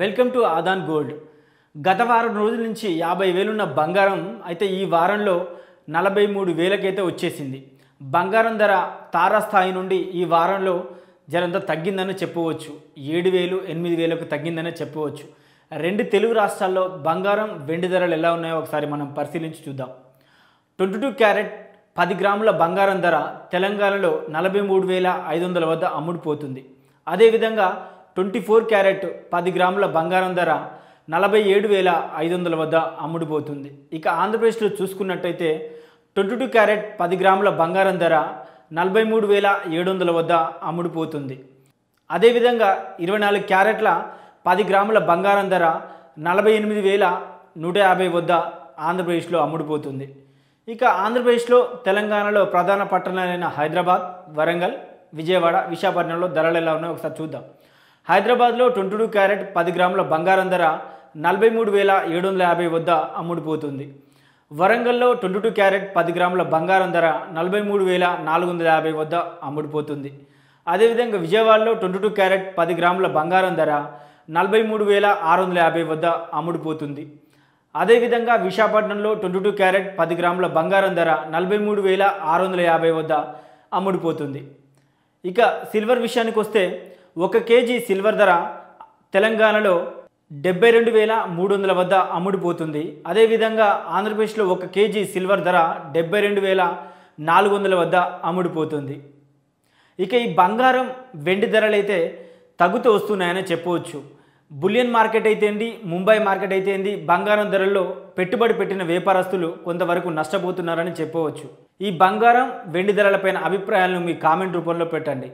Welcome to Aadan gold. గత వారం రోజుల నుంచి యాభై వేలున్న బంగారం అయితే ఈ వారంలో నలభై మూడు వేలకైతే వచ్చేసింది. బంగారం ధర తారాస్థాయి నుండి ఈ వారంలో జరంత తగ్గిందని చెప్పవచ్చు. ఏడు వేలు ఎనిమిది వేలకు తగ్గిందని చెప్పవచ్చు. రెండు తెలుగు రాష్ట్రాల్లో బంగారం వెండి ధరలు ఎలా ఉన్నాయో ఒకసారి మనం పరిశీలించి చూద్దాం. ట్వంటీ టూ క్యారెట్ పది గ్రాముల బంగారం ధర తెలంగాణలో నలభై మూడు వేల ఐదు వందల వద్ద అమ్ముడుపోతుంది. అదేవిధంగా ట్వంటీ ఫోర్ క్యారెట్ పది గ్రాముల బంగారం ధర నలభై ఏడు వేల ఐదు వందల వద్ద అమ్ముడుపోతుంది. ఇక ఆంధ్రప్రదేశ్లో చూసుకున్నట్టయితే ట్వంటీ టూ క్యారెట్ పది గ్రాముల బంగారం ధర నలభై మూడు వేల ఏడు వందల వద్ద అమ్ముడుపోతుంది. అదేవిధంగా ఇరవై నాలుగు క్యారెట్ల పది గ్రాముల బంగారం ధర నలభై ఎనిమిది వేల నూట యాభై వద్ద ఆంధ్రప్రదేశ్లో అమ్ముడుపోతుంది. ఇక ఆంధ్రప్రదేశ్లో తెలంగాణలో ప్రధాన పట్టణాలైన హైదరాబాద్ వరంగల్ విజయవాడ విశాఖపట్నంలో ధరలు ఎలా ఉన్నాయో ఒకసారి చూద్దాం. హైదరాబాద్లో ట్వంటీ టూ క్యారెట్ పది గ్రాముల బంగారం ధర నలభై మూడు వేల ఏడు వందల యాభై వద్ద అమ్ముడుపోతుంది. వరంగల్లో ట్వంటీ టూ క్యారెట్ పది గ్రాముల బంగారం ధర నలభై మూడు వేల నాలుగు వందల యాభై వద్ద అమ్ముడుపోతుంది. అదేవిధంగా విజయవాడలో ట్వంటీ టూ క్యారెట్ పది గ్రాముల బంగారం ధర నలభై మూడు వేల ఆరు వందల యాభై వద్ద అమ్ముడుపోతుంది. అదేవిధంగా విశాఖపట్నంలో ట్వంటీ టూ క్యారెట్ పది గ్రాముల బంగారం ధర నలభై మూడు వేల ఆరు వందల యాభై వద్ద అమ్ముడుపోతుంది. ఇక సిల్వర్ విషయానికి వస్తే ఒక కేజీ సిల్వర్ ధర తెలంగాణలో డెబ్బై రెండు వేల మూడు వందల వద్ద అమ్ముడుపోతుంది. అదేవిధంగా ఆంధ్రప్రదేశ్లో ఒక కేజీ సిల్వర్ ధర డెబ్బై రెండు వేల నాలుగు వందల వద్ద అమ్ముడుపోతుంది. ఇక ఈ బంగారం వెండి ధరలు అయితే తగ్గుతూ వస్తున్నాయని చెప్పవచ్చు. బులియన్ మార్కెట్ అయితే ఏంది ముంబై మార్కెట్ అయితే ఏంది బంగారం ధరల్లో పెట్టుబడి పెట్టిన వ్యాపారస్తులు కొంతవరకు నష్టపోతున్నారని చెప్పవచ్చు. ఈ బంగారం వెండి ధరలపైన అభిప్రాయాలను మీ కామెంట్ రూపంలో పెట్టండి.